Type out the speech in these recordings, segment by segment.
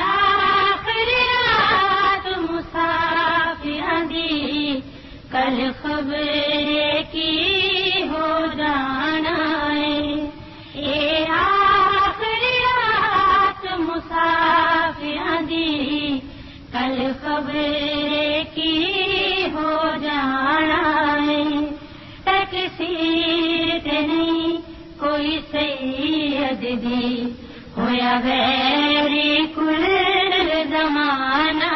आखिरी रात मुसाफिरां दी कल खबर की हो ए मुसाफिरां दी कल खबर की हो जाना तकसीर ते नहीं कोई सैयद दी होया वैरी कुल ज़माना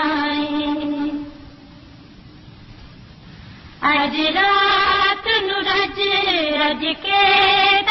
अज रात रज रज के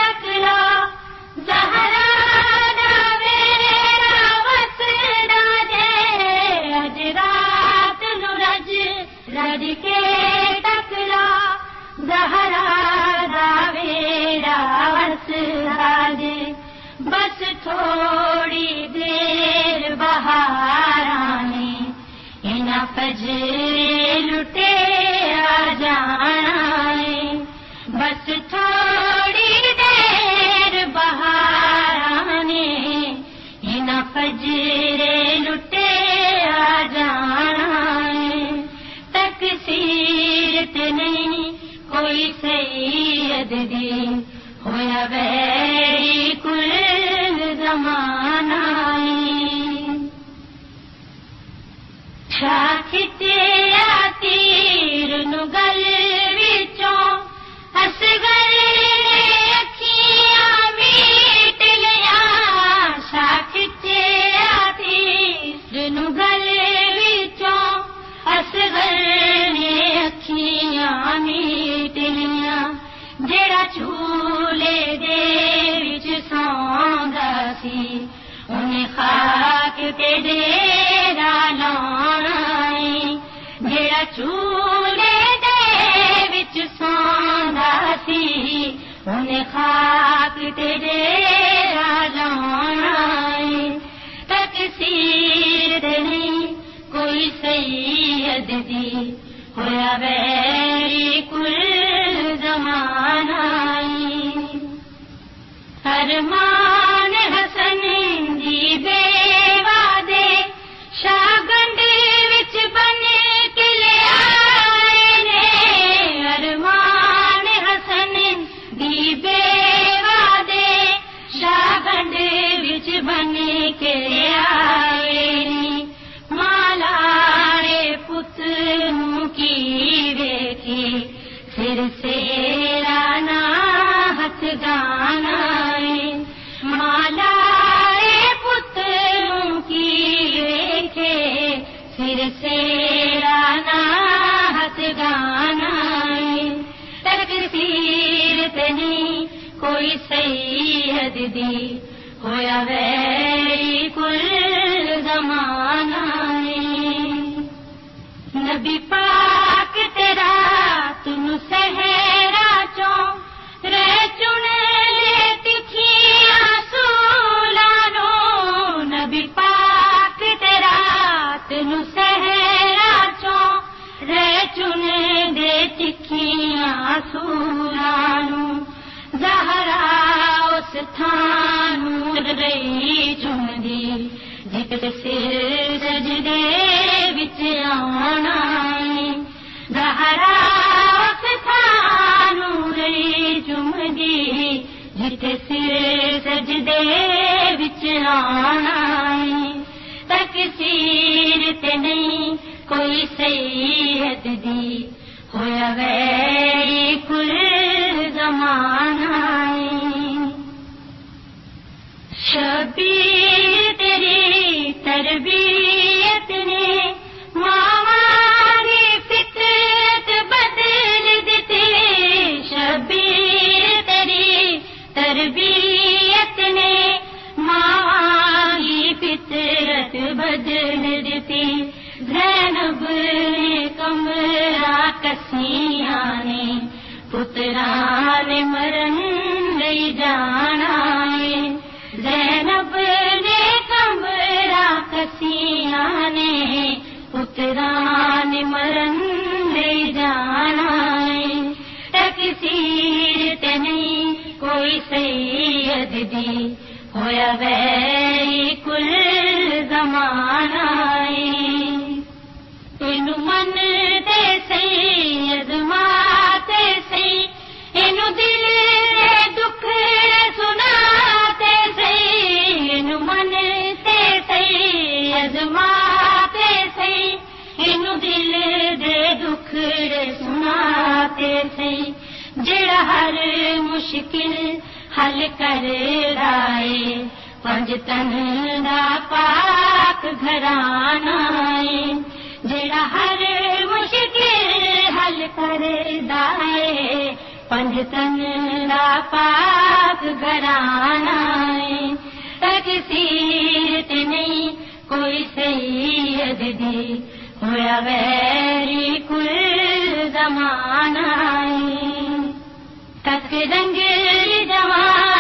पजरे लुटे आ है बस थोड़ी देर बहाराने इन पजरे लुटे आ जाना है तकसीर ते नहीं कोई सैयद दी, होया वैरी कुल ज़माना छा खिचिया तीर नु गल विचों असगर अखियां मीट लिया छा खिचिया सी। हुन ते त सीर न हुया वरी कुल ہر हर मान हथ गाना माला पुत्रों फिर से राना हथ गाना तकसीर कोई सैयद दी, होया वैरी कुल ज़माना नबी पाक तेरा तुम सहरा तुम सहरा चो रे चुन दे तिखिया सूलानो जहरा उस थानू रही चुनदी जित सिर सजदे विच आना जहरा थानू रही चुमदी जित सिर सजदे विच आना तकसीर ते नहीं कोई सैयद दी होया वैरी फितरत बदल देती। जैनब ने कमरा कसिया ने पुत्रा ने मरन ले जाना है जैनब ने कमरा कसिया ने पुत्रा ने मरन ले जाना है तकसीर ते नहीं कोई सैयद दी होया वैरी कुल इन मन ते सही जद मां सही इन दिल दुख सुना ते सही इन मन ते सही जद मां सही इन दिलुख सु हर मुश्किल हल कराए पंजतन पाक घराना जहिड़ा हर मुश्किल हल करन ते नहीं कोई सैयद दी हुया वैरी कुल ज़माना तक रंग ड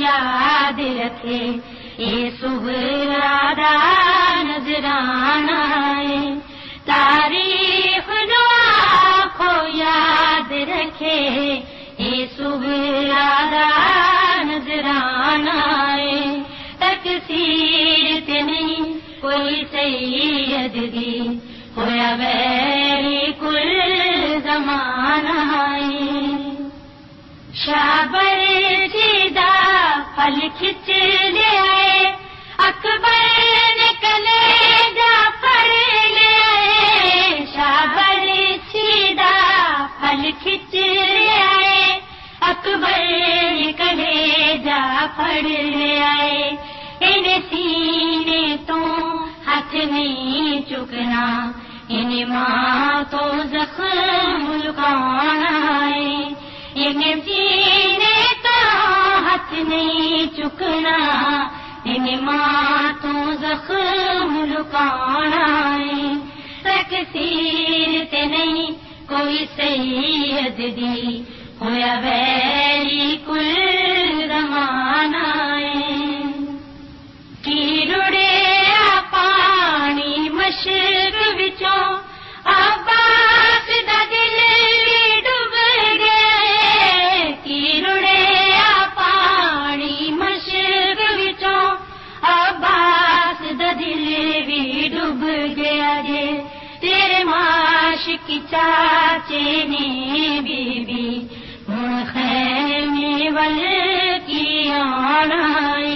याद रखे, ये सुबरादा नजराना है तारीफ़ को याद रखे, ये सुबरादा नजराना है तकसीर से नहीं, कोई सैयद दी खोया बैरी कुल जमाना है शाबर फल खिच ले आए अकबर ने कलेजा फड़ ले आए शाबर सीधा फल खिच ले आए अकबर फड़ ले आए। इन सीने तो हाथ नहीं चुकना इन माँ तो जख्म लुकाना है। इन सीने नहीं चुकना इन माँ तो जख्म लुकाना तकसीर ते नहीं कोई सैयद दी, होया वैरी कुल जमाना आशिक चाचे ने बीबी में वल की आनाए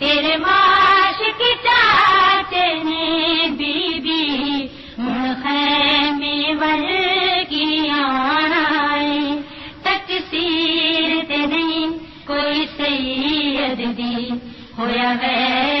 तेरे माश की चाचे ने बीबी में वल की आनाए तकसीर ते नहीं कोई सैयद दी, होया गया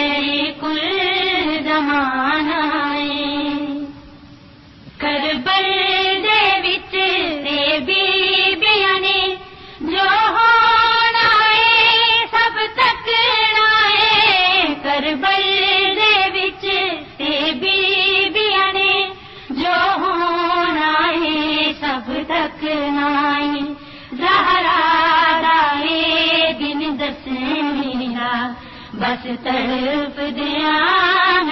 تڙپ جڳهه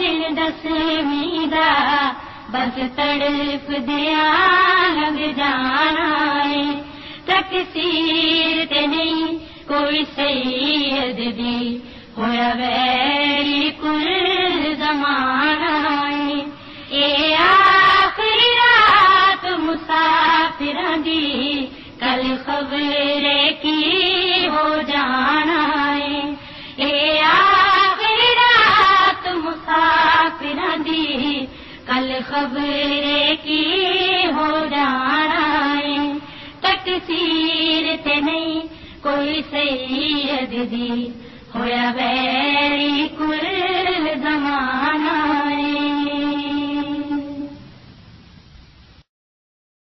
دل دسي بس تڙپ داڻ تڪ سيرت اے جي ڪال زمان مسافر ख़बर कीअ मुसा जी कल ख़बर की हो त कीर ते न कोई सीरत हो खोया वेरी कुर ज़मान